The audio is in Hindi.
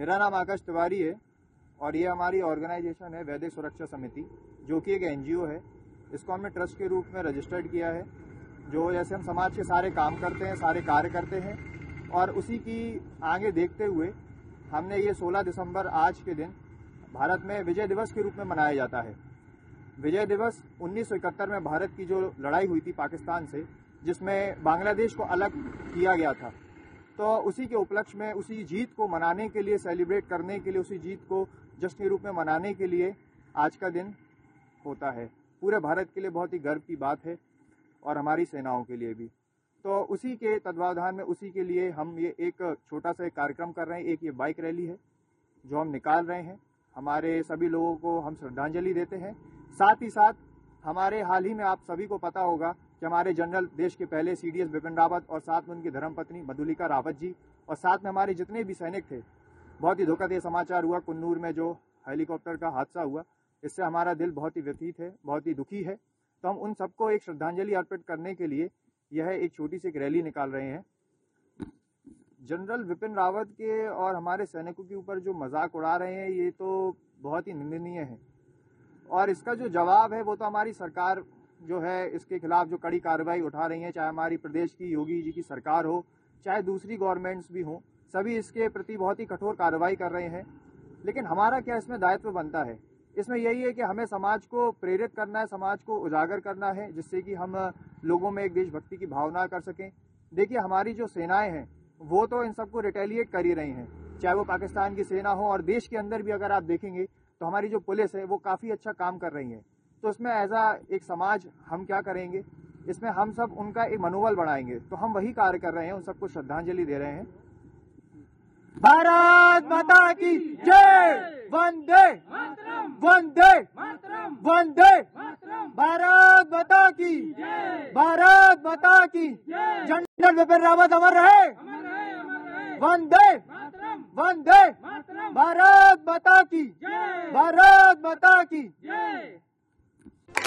मेरा नाम आकाश तिवारी है और ये हमारी ऑर्गेनाइजेशन है वैदिक सुरक्षा समिति, जो कि एक एनजीओ है। इसको हमने ट्रस्ट के रूप में रजिस्टर्ड किया है, जो जैसे हम समाज के सारे काम करते हैं, सारे कार्य करते हैं, और उसी की आगे देखते हुए हमने ये 16 दिसंबर आज के दिन भारत में विजय दिवस के रूप में मनाया जाता है। विजय दिवस 1971 में भारत की जो लड़ाई हुई थी पाकिस्तान से, जिसमें बांग्लादेश को अलग किया गया था। तो उसी के उपलक्ष्य में, उसी जीत को मनाने के लिए सेलिब्रेट करने के लिए, उसी जीत को जश्न के रूप में मनाने के लिए आज का दिन होता है। पूरे भारत के लिए बहुत ही गर्व की बात है और हमारी सेनाओं के लिए भी। तो उसी के तत्वावधान में, उसी के लिए हम ये एक छोटा सा कार्यक्रम कर रहे हैं। एक ये बाइक रैली है, जो हम निकाल रहे हैं। हमारे सभी लोगों को हम श्रद्धांजलि देते हैं। साथ ही साथ हमारे हाल ही में आप सभी को पता होगा कि हमारे जनरल देश के पहले सीडीएस बिपिन रावत और साथ में उनकी धर्मपत्नी मधुलिका रावत जी और साथ में हमारे जितने भी सैनिक थे, बहुत ही दुखद समाचार हुआ कुन्नूर में जो हेलीकॉप्टर का हादसा हुआ। इससे हमारा दिल बहुत ही व्यतीत है, बहुत ही दुखी है। तो हम उन सबको एक श्रद्धांजलि अर्पित करने के लिए यह एक छोटी सी एक रैली निकाल रहे हैं। जनरल विपिन रावत के और हमारे सैनिकों के ऊपर जो मज़ाक उड़ा रहे हैं, ये तो बहुत ही निंदनीय है। और इसका जो जवाब है, वो तो हमारी सरकार जो है, इसके खिलाफ जो कड़ी कार्रवाई उठा रही है, चाहे हमारी प्रदेश की योगी जी की सरकार हो, चाहे दूसरी गवर्नमेंट्स भी हो, सभी इसके प्रति बहुत ही कठोर कार्रवाई कर रहे हैं। लेकिन हमारा क्या इसमें दायित्व बनता है? इसमें यही है कि हमें समाज को प्रेरित करना है, समाज को उजागर करना है, जिससे कि हम लोगों में एक देशभक्ति की भावना कर सकें। देखिए, हमारी जो सेनाएँ हैं, वो तो इन सबको रिटेलिएट कर ही रही हैं। चाहे वो पाकिस्तान की सेना हो और देश के अंदर भी अगर आप देखेंगे तो हमारी जो पुलिस है, वो काफ़ी अच्छा काम कर रही है। तो इसमें एज आ एक समाज हम क्या करेंगे? इसमें हम सब उनका एक मनोबल बढ़ाएँगे। तो हम वही कार्य कर रहे हैं उन सबको श्रद्धांजलि दे रहे हैं। भारत माता की जय! वंदे! वंदे! वंदे! भारत माता की भारत माता की जनरल विपिन रावत अमर रहे। वंदे! वंदे! भारत माता की भारत माता की